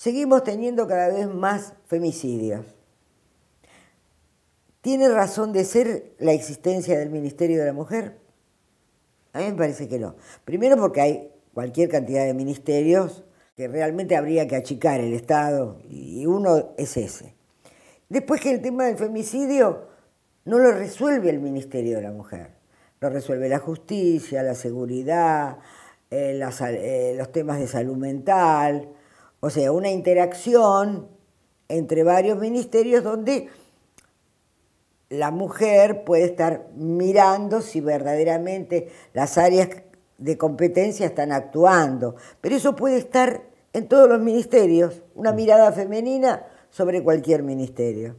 seguimos teniendo cada vez más femicidios. ¿Tiene razón de ser la existencia del Ministerio de la Mujer? A mí me parece que no. Primero porque hay cualquier cantidad de ministerios que realmente habría que achicar el Estado y uno es ese. Después que el tema del femicidio no lo resuelve el Ministerio de la Mujer, lo resuelve la justicia, la seguridad, eh, eh, los temas de salud mental, o sea, una interacción entre varios ministerios donde la mujer puede estar mirando si verdaderamente las áreas de competencia están actuando, pero eso puede estar en todos los ministerios, una mirada femenina sobre cualquier ministerio.